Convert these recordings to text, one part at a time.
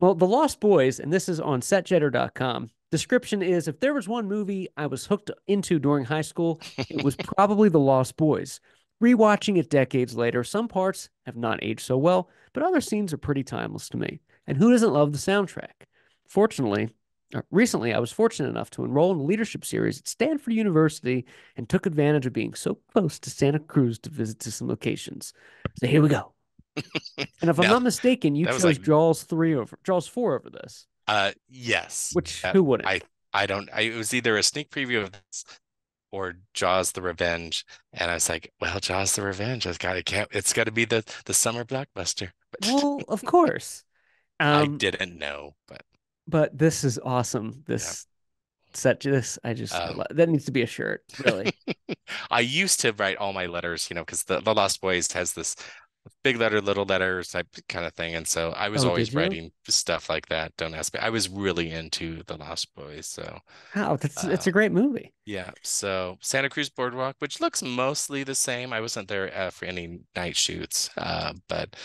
Well, The Lost Boys, and this is on setjetter.com. Description is if there was one movie I was hooked into during high school, it was probably The Lost Boys. Rewatching it decades later, some parts have not aged so well, but other scenes are pretty timeless to me. And who doesn't love the soundtrack? Fortunately, uh, recently I was fortunate enough to enroll in a leadership series at Stanford University and took advantage of being so close to Santa Cruz to visit to some locations. So here we go. and if I'm not mistaken, you chose like- Jaws three over Jaws four over this. Uh, yes. Which That- who wouldn't? I I don't. I, it was either a sneak preview of this or Jaws: The Revenge, and I was like, well, Jaws: The Revenge. It's got to can't. It's got to be the the summer blockbuster. Well, of course. I Um, didn't know, but but this is awesome. This set this I just I Um, that needs to be a shirt, really. I used to write all my letters, you know, because the, the Lost Boys has this big letter, little letter type kind of thing. And so I was Oh, always writing stuff like that. Don't ask me. I was really into the Lost Boys. So How that's it's Uh, a great movie. yeah. So Santa Cruz Boardwalk, which looks mostly the same. I wasn't there uh, for any night shoots, uh, but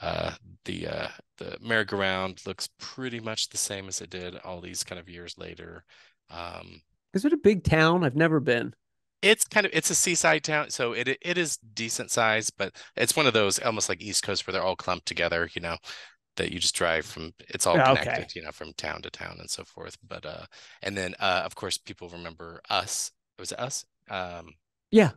uh, the uh, the merry-go-round looks pretty much the same as it did all these kind of years later. Um, Is it a big town? I've never been. It's kind of it's a seaside town, so it it is decent size, but it's one of those almost like East Coast where they're all clumped together, you know, that you just drive from it's all okay. connected, you know, from town to town and so forth. But uh and then uh of course people remember us. It was it us? Um Yeah,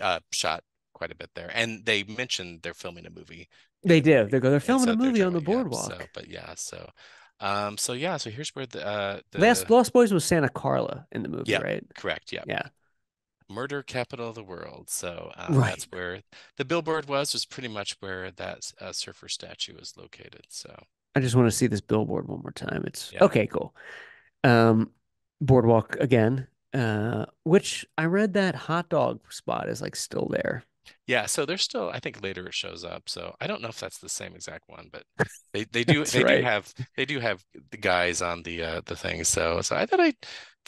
uh shot quite a bit there. And they mentioned they're filming a movie. they do. movie, They go. They're filming so a movie on the about- yeah, boardwalk. so but yeah, so um so yeah, so here's where the uh the Last Lost Boys was Santa Carla in the movie, Yeah. right? correct, yeah. Yeah. Murder capital of the world. So um, Right. that's where the billboard was, was pretty much where that uh, surfer statue is located. So I just want to see this billboard one more time. It's Yeah. okay, cool. Um, boardwalk again. Uh, which I read that hot dog spot is like still there. yeah, so there's still, I think later it shows up. So I don't know if that's the same exact one, but they, they do they right. do have they do have the guys on the uh the thing. So so I thought I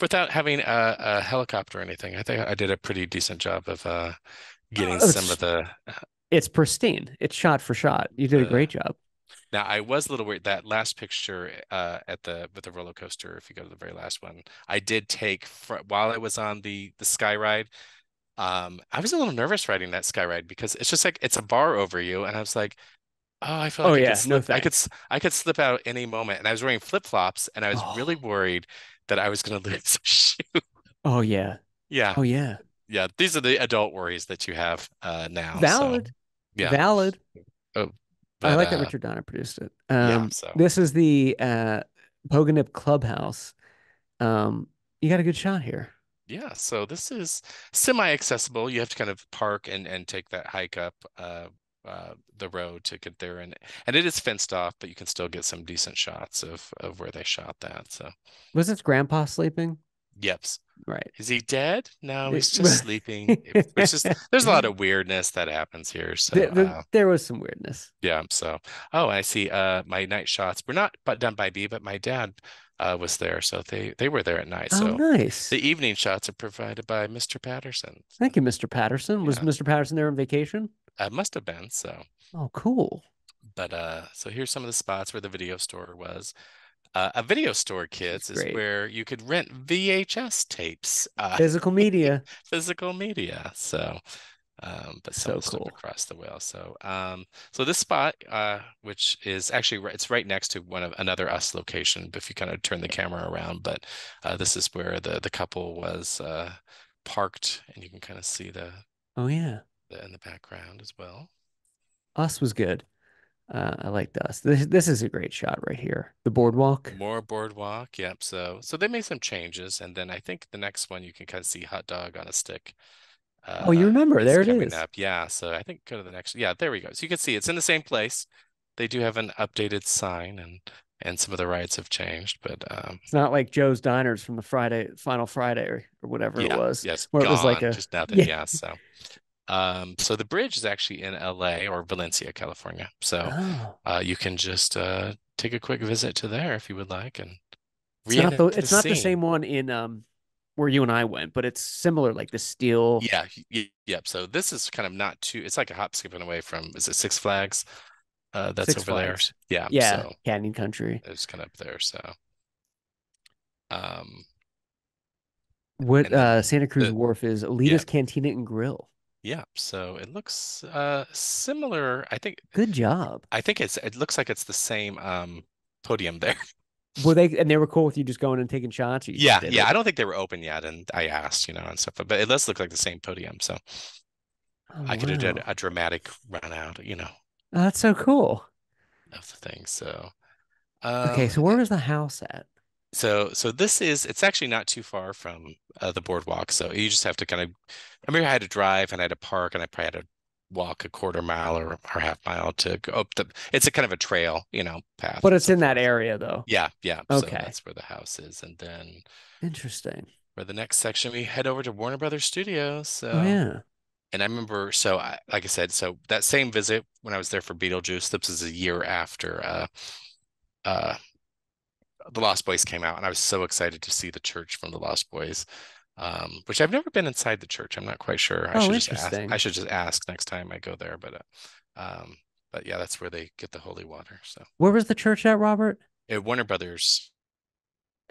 without having a, a helicopter or anything, I think I did a pretty decent job of uh getting Oh, some of the It's pristine. It's shot for shot. You did a Uh, great job. Now I was a little weird that last picture uh at the with the roller coaster, if you go to the very last one, I did take fr while I was on the the sky ride. Um, I was a little nervous riding that sky ride because it's just like it's a bar over you, and I was like, oh, I feel Oh, like I yeah, could no slip, I could I could slip out any moment, and I was wearing flip flops, and I was really Oh. worried that I was gonna lose a shoe. Oh yeah. Yeah, Oh yeah. yeah, these are the adult worries that you have uh now. so, Valid. yeah, Valid. I but, like that uh, Richard Donner produced it. yeah, Um, so. this is the uh Pogonip Clubhouse. Um, you got a good shot here. Yeah, so this is semi-accessible. You have to kind of park and and take that hike up uh uh the road to get there and and it is fenced off, but you can still get some decent shots of of where they shot that. So, Was his grandpa sleeping? Yep. Right. Is he dead? No, he's just sleeping. It's just there's a lot of weirdness that happens here. So, There, there- uh, there was some weirdness. yeah, so oh, I see uh my night shots were not but done by me, but my dad uh was there, so they they were there at night. Oh, So nice. the evening shots are provided by Mr. Patterson. Thank you, Mr. Patterson. Was Yeah. Mr. Patterson there on vacation? Uh, must have been so. Oh, cool. But uh, so here's some of the spots where the video store was. Uh, a video store, kids, is great. where you could rent VHS tapes, uh, Physical media. physical media. So, um, but some So cool. across the wheel. So, um, so this spot, uh, which is actually right, it's right next to one of another us location. If you kind of turn the camera around, but uh, this is where the the couple was uh, parked, and you can kind of see the, Oh yeah. The in the background as well. Us was good. Uh, I liked us. This this is a great shot right here. The boardwalk. More boardwalk, yep. So so they made some changes, and then I think the next one you can kind of see hot dog on a stick. Oh, you uh, remember. is There it coming up. Yeah, so I think go to the next. Yeah, there we go. So you can see it's in the same place. They do have an updated sign, and and some of the rides have changed, but um, It's not like Joe's Diners from the Friday Final Friday or, or whatever yeah, it was. yes, where it was like a- just nothing. Yeah. Yeah, so um, so the bridge is actually in LA or Valencia, California. So Oh. uh, you can just uh take a quick visit to there if you would like, and It's not the it's not the same one in um where you and I went, but it's similar, like the steel. Yeah, yep. So this is kind of not too, it's like a hop skipping away from, is it Six Flags? Uh, that's Six over there. Yeah. Yeah, So Canyon Country. it's kind of up there. So, um, What uh Santa Cruz the- Wharf is Olitas Cantina and Grill. Yeah. So it looks uh similar. I think Good job. I think it's it looks like it's the same um podium there. Were they and they were cool with you just going and taking shots? you Yeah, yeah. it? I don't think they were open yet, and I asked, you know, and stuff, but, it does look like the same podium. So Oh, I could have done a dramatic run out, you know, Oh, that's so cool. of the thing. So Okay, um so where was the house at? So so this is it's actually not too far from uh, the boardwalk. So you just have to kind of I remember I had to drive and I had to park and I probably had to walk a quarter mile or, or half mile to go up the it's a kind of a trail, you know, path. But it's in that area though. Yeah, yeah. So Okay. that's where the house is. And then Interesting. for the next section, we head over to Warner Brothers Studios. So Oh yeah. And I remember, so I, like I said, so that same visit when I was there for Beetlejuice, this was a year after uh, uh, The Lost Boys came out, and I was so excited to see the church from The Lost Boys, um, which I've never been inside the church. I'm not quite sure. I Oh, should just ask. interesting. I should just ask next time I go there. But, uh, um, but yeah, that's where they get the holy water. So Where was the church at, Robert? at Warner Brothers,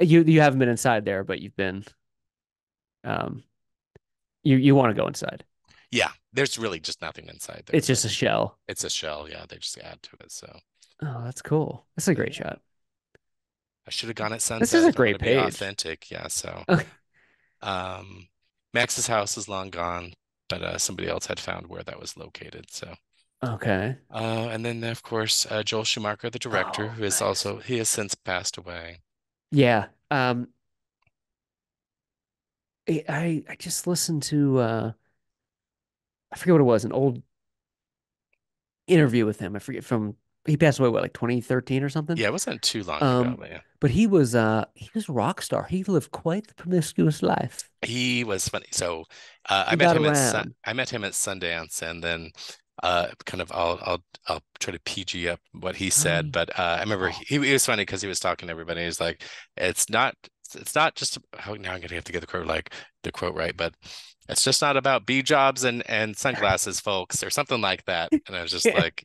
You you haven't been inside there, but you've been um you you want to go inside. yeah, there's really just nothing inside there. It's just a shell. it's a shell. Yeah, they just add to it. So Oh, that's cool. That's a great shot. I should have gone at sunset. This is a great page. Authentic, yeah. So, Okay. um, Max's house is long gone, but uh, somebody else had found where that was located. So, Okay. uh, and then of course uh, Joel Schumacher, the director, Oh, who is nice. also he has since passed away. Yeah. Um I I I just listened to uh I forget what it was, an old interview with him. I forget from he passed away what like 2013 or something. Yeah, it wasn't too long Um, ago, but yeah. But he was uh he was a rock star. He lived quite the promiscuous life. He was funny. So uh, I met him at Sun- I met him at Sundance, and then uh, kind of I'll I'll I'll try to PG up what he said, Um, but uh, I remember oh. he, he was funny because he was talking to everybody. He's like, "It's not it's not just oh, now I'm gonna have to get the quote like the quote right, but it's just not about bee jobs and and sunglasses, folks, or something like that." And I was just Yeah. like,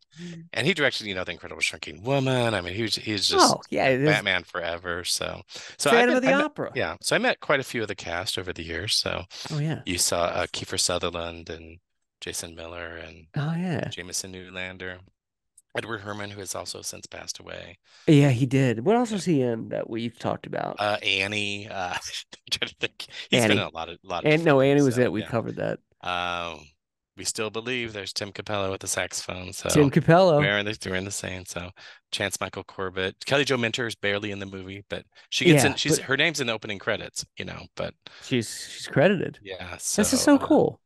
and he directed you know the Incredible Shrinking Woman. I mean, he was he's just Oh, yeah, is Batman forever. So so I Phantom met- of the I met- Opera. yeah, so I met quite a few of the cast over the years. So Oh yeah. you saw uh, Kiefer Sutherland and Jason Miller and Oh yeah. Jamison Newlander, Edward Herrmann, who has also since passed away. Yeah, he did. What else was he in that we've talked about? Uh, Annie, uh, trying to think. He's been in Annie. a lot of lot of and no, Annie was so, it. We yeah. covered that. Um, we still believe there's Tim Cappello with the saxophone. So Tim Cappello. we're in the we're in the same. So Chance Michael Corbett, Kelly Jo Minter is barely in the movie, but she gets Yeah, in. She's her name's in the opening credits, you know. But She's she's credited. yeah, so This is so uh, cool.